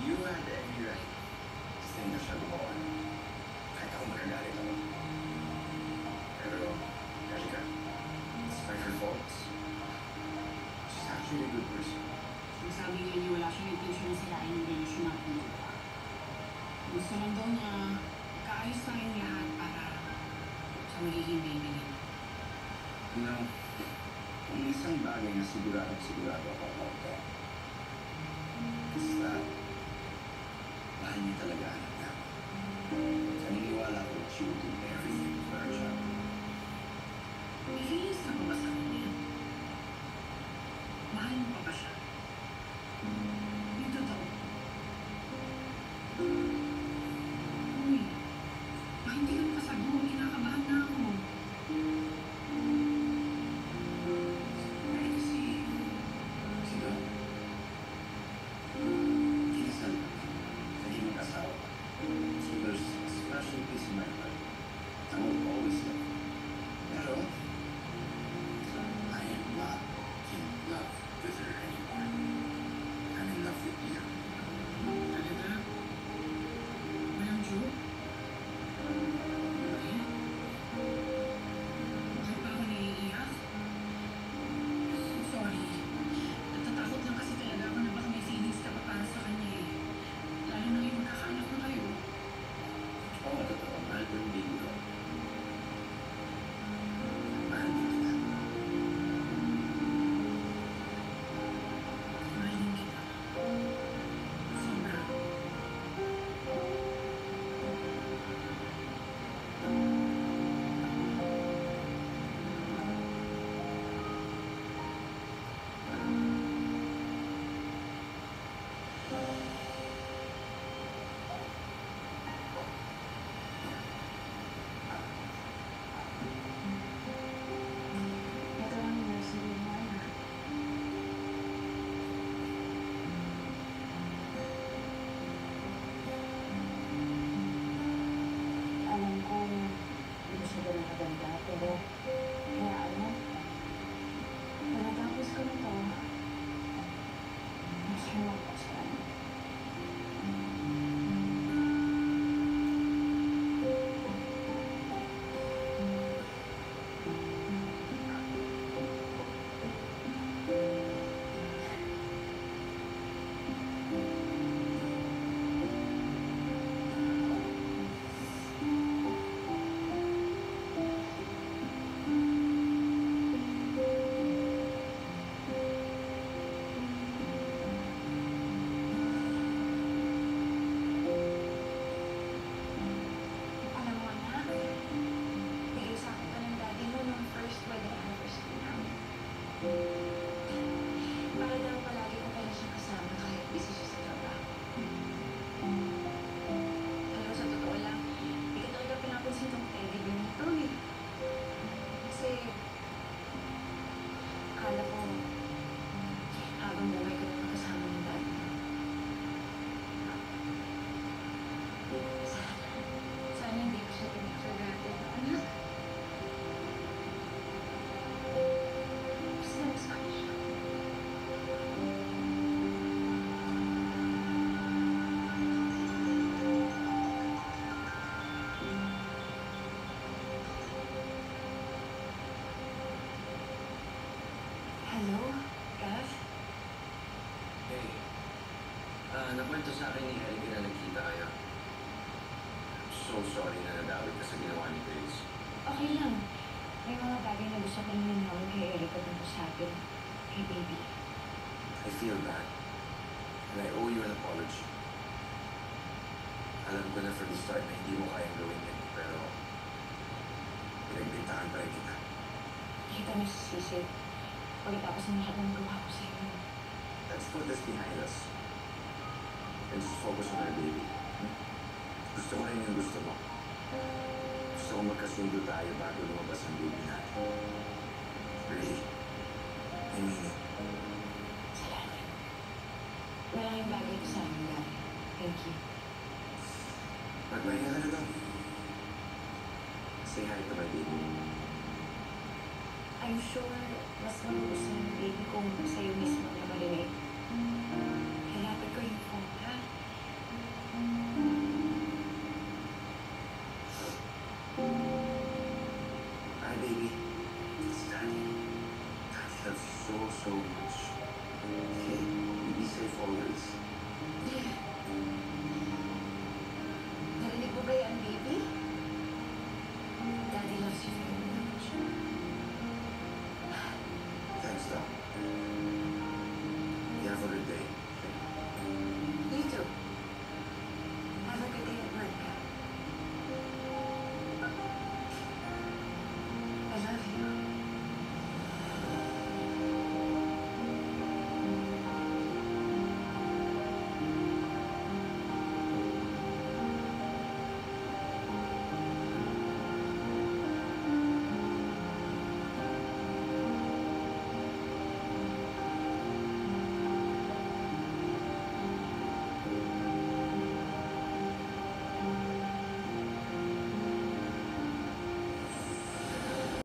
You had every right to think na siya gumawa. Kahit ako magagalit ako. Pero, Angelica, despite her faults, she's actually a good person. Ang sabi nga niya, wala siyang intention na sirain yung relasyon natin. Gusto lang daw niya, kaayos na rin lahat para sa magiging baby niya. Know, kung isang bagay na sigurado sigurado ako that, is that mahal niya talaga anak niya. Naniniwala ko she will nakwento sa akin ni Eric na nagkita kayo. So sorry na nadawit ka sa ginawa ni Grace. Okay lang. May mga bagay na gusto ko naman naman kay Erica tungkol sa atin. Kay baby. I feel bad. And I owe you an apology. Alam ko na from the start na hindi mo kayang gawin yun, pero pinagbintangan pa rin kita. Kita mo si Sisi. Pagkatapos ng lahat ng gawa ko sa iyo. Let's put this behind us. And just focus on our baby. Hmm? Gusto ko rin yung gusto mo. Gusto ko magkasundo tayo bago lumabas ang baby natin. Really. I mean it. Salamat. Malaking bagay ko sa amin, Gabi. Thank you. Magpahinga ka na daw. Say hi to my baby. I'm sure mas magugustuhan ng baby kung sa'yo mismo na marinig. so, so much. Okay. Be for Liz. Yeah.